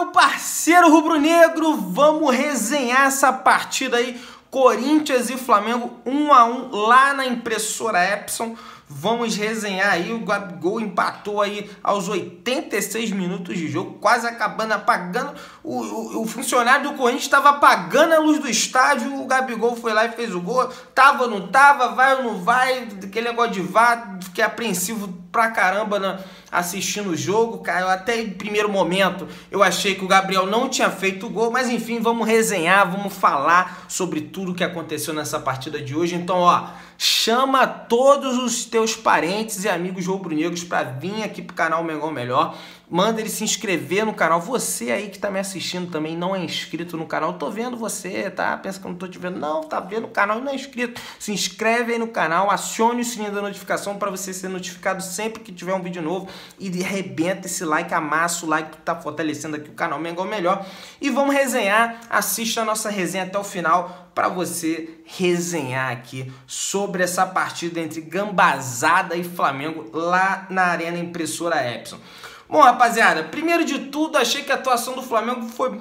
meu parceiro rubro-negro, vamos resenhar essa partida aí. Corinthians e Flamengo 1 a 1 lá na impressora Epson. Vamos resenhar aí. O Gabigol empatou aí aos 86 minutos de jogo, quase acabando apagando. O, o, o funcionário do Corinthians estava apagando a luz do estádio. O Gabigol foi lá e fez o gol. Tava ou não tava, vai ou não vai. Aquele negócio de vá, fiquei apreensivo pra caramba na, assistindo o jogo. Cara, até em primeiro momento eu achei que o Gabriel não tinha feito o gol. Mas enfim, vamos resenhar, vamos falar sobre tudo que aconteceu nessa partida de hoje. Então, ó. Chama todos os teus parentes e amigos rubro-negros para vir aqui pro canal Mengão Melhor. Manda ele se inscrever no canal. Você aí que tá me assistindo também não é inscrito no canal. Tô vendo você, tá? Pensa que eu não tô te vendo. Não, tá vendo o canal e não é inscrito. Se inscreve aí no canal, acione o sininho da notificação para você ser notificado sempre que tiver um vídeo novo. E arrebenta esse like, amassa o like que tá fortalecendo aqui o canal Mengão Melhor. E vamos resenhar. Assista a nossa resenha até o final para você resenhar aqui sobre essa partida entre Gambazada e Flamengo lá na Arena Impressora Epson. Bom, rapaziada, primeiro de tudo, achei que a atuação do Flamengo foi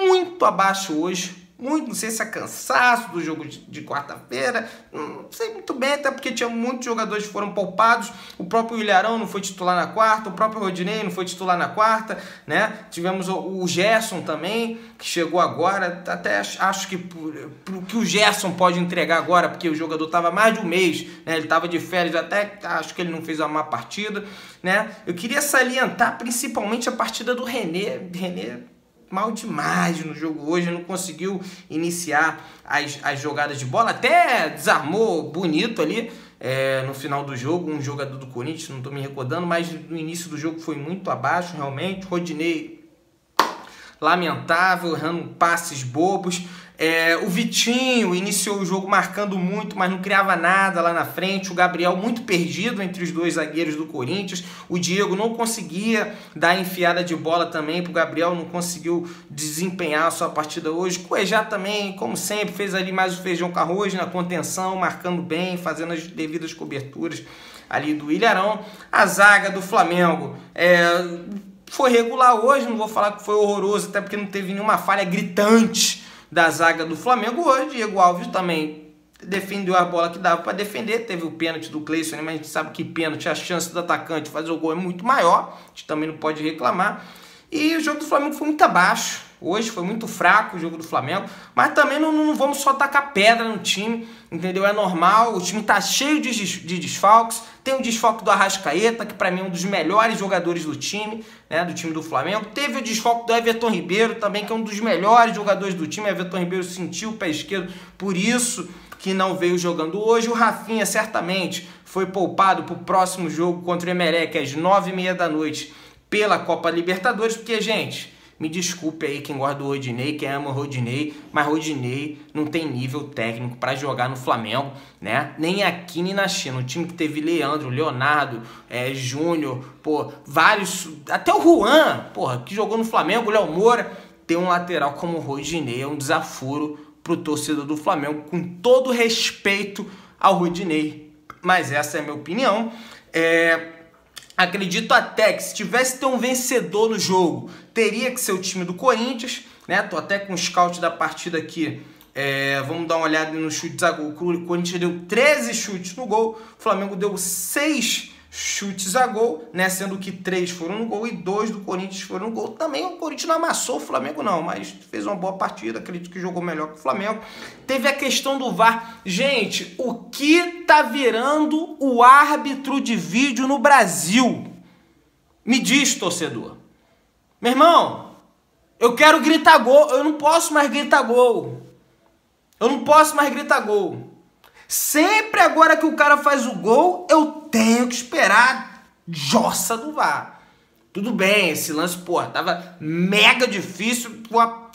muito abaixo hoje muito, não sei se é cansaço do jogo de, de quarta-feira, não sei muito bem, até porque tinha muitos jogadores que foram poupados, o próprio Ilharão não foi titular na quarta, o próprio Rodinei não foi titular na quarta, né? Tivemos o, o Gerson também, que chegou agora, até acho que que o Gerson pode entregar agora, porque o jogador estava mais de um mês, né? Ele estava de férias, até acho que ele não fez uma má partida, né? Eu queria salientar principalmente a partida do René, René mal demais no jogo hoje, não conseguiu iniciar as, as jogadas de bola, até desarmou bonito ali é, no final do jogo, um jogador do Corinthians, não estou me recordando, mas no início do jogo foi muito abaixo realmente, Rodinei lamentável, errando passes bobos, é, o Vitinho iniciou o jogo marcando muito, mas não criava nada lá na frente. O Gabriel muito perdido entre os dois zagueiros do Corinthians. O Diego não conseguia dar enfiada de bola também para o Gabriel, não conseguiu desempenhar a sua partida hoje. Cuejá também, como sempre, fez ali mais o feijão com arroz na contenção, marcando bem, fazendo as devidas coberturas ali do Ilharão. A zaga do Flamengo é, foi regular hoje, não vou falar que foi horroroso, até porque não teve nenhuma falha gritante da zaga do Flamengo hoje. Diego Alves também defendeu a bola que dava para defender. Teve o pênalti do Cleison, mas a gente sabe que pênalti, a chance do atacante fazer o gol é muito maior. A gente também não pode reclamar. E o jogo do Flamengo foi muito abaixo. Hoje foi muito fraco o jogo do Flamengo, mas também não, não vamos só tacar pedra no time, entendeu? É normal, o time tá cheio de, de desfalques. Tem o desfalque do Arrascaeta, que para mim é um dos melhores jogadores do time, né? Do time do Flamengo. Teve o desfalque do Everton Ribeiro, também, que é um dos melhores jogadores do time. Everton Ribeiro sentiu o pé esquerdo, por isso que não veio jogando hoje. O Rafinha certamente foi poupado para o próximo jogo contra o Emelec às nove e meia da noite pela Copa Libertadores, porque, gente, me desculpe aí quem gosta do Rodinei, quem ama o Rodinei, mas Rodinei não tem nível técnico para jogar no Flamengo, né? Nem aqui nem na China. O time que teve Leandro, Leonardo, é, Júnior, pô, vários. Até o Juan, porra, que jogou no Flamengo, o Léo Moura, tem um lateral como o Rodinei, é um desaforo pro torcedor do Flamengo, com todo respeito ao Rodinei. Mas essa é a minha opinião. É, Acredito até que se tivesse ter um vencedor no jogo, teria que ser o time do Corinthians, né? Tô até com o scout da partida aqui. É, vamos dar uma olhada nos chutes. O Corinthians deu 13 chutes no gol, o Flamengo deu 6 chutes a gol, né? Sendo que três foram no gol e dois do Corinthians foram no gol. Também o Corinthians não amassou o Flamengo, não, mas fez uma boa partida. Acredito que jogou melhor que o Flamengo. Teve a questão do VAR. Gente, o que tá virando o árbitro de vídeo no Brasil? Me diz, torcedor. Meu irmão, eu quero gritar gol. Eu não posso mais gritar gol. Eu não posso mais gritar gol. Sempre agora que o cara faz o gol, eu tenho que esperar jossa do VAR. Tudo bem, esse lance, pô, tava mega difícil,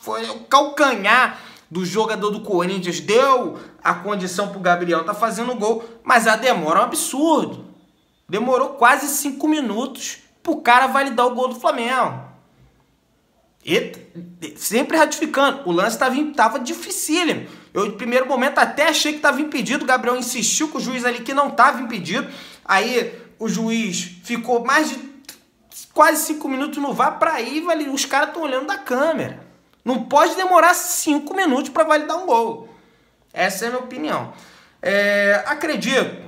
foi o calcanhar do jogador do Corinthians deu a condição pro Gabriel tá fazendo gol, mas a demora é um absurdo. Demorou quase cinco minutos pro cara validar o gol do Flamengo. E, sempre ratificando, o lance estava tava dificílimo. Eu, de primeiro momento, até achei que estava impedido. O Gabriel insistiu com o juiz ali que não estava impedido. Aí o juiz ficou mais de quase cinco minutos no VAR para ir, vale, os caras estão olhando da câmera. Não pode demorar cinco minutos para validar um gol. Essa é a minha opinião. É, acredito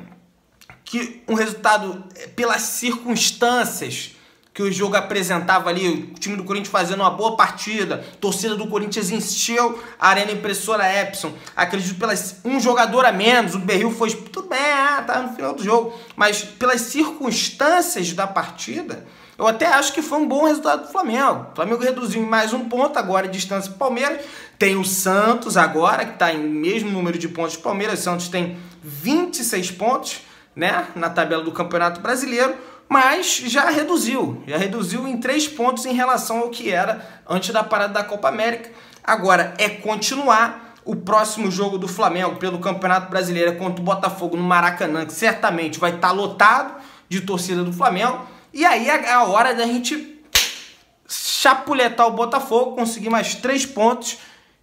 que um resultado, é, pelas circunstâncias que o jogo apresentava ali, o time do Corinthians fazendo uma boa partida, torcida do Corinthians encheu a arena impressora Epson. Acredito pelas um jogador a menos, o Berril foi tudo bem, ah, tá no final do jogo, mas pelas circunstâncias da partida, eu até acho que foi um bom resultado do Flamengo. O Flamengo reduziu em mais um ponto agora a distância do Palmeiras. Tem o Santos agora, que está em mesmo número de pontos do Palmeiras. O Santos tem 26 pontos né, na tabela do Campeonato Brasileiro, mas já reduziu. Já reduziu em 3 pontos em relação ao que era antes da parada da Copa América. Agora é continuar. O próximo jogo do Flamengo pelo Campeonato Brasileiro contra o Botafogo no Maracanã, que certamente vai estar tá lotado de torcida do Flamengo. E aí é a hora da gente chapuletar o Botafogo, conseguir mais três pontos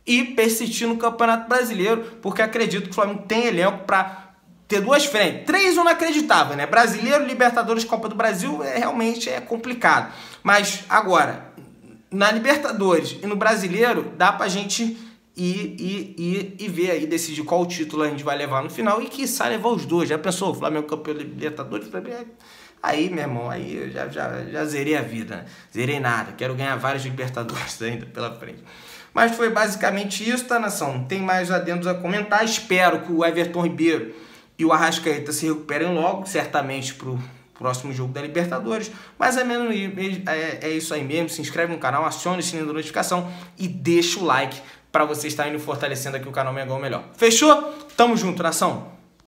e persistir no Campeonato Brasileiro, porque acredito que o Flamengo tem elenco para ter duas frentes. Três eu não acreditava, né? Brasileiro, Libertadores, Copa do Brasil é, realmente é complicado. Mas agora, na Libertadores e no Brasileiro, dá pra gente ir, ir, ir e ver aí, decidir qual título a gente vai levar no final e que sai levar os dois. Já pensou? O Flamengo campeão Libertadores? Aí, meu irmão, aí eu já, já, já zerei a vida, né? Zerei nada. Quero ganhar vários Libertadores ainda pela frente. Mas foi basicamente isso, tá, nação? Tem mais adendos a comentar. Espero que o Everton Ribeiro e o Arrascaeta se recuperem logo, certamente pro próximo jogo da Libertadores. Mas é, mesmo, é, é isso aí mesmo. Se inscreve no canal, acione o sininho da notificação e deixa o like para você estar indo fortalecendo aqui o canal Megão Melhor. Fechou? Tamo junto, nação!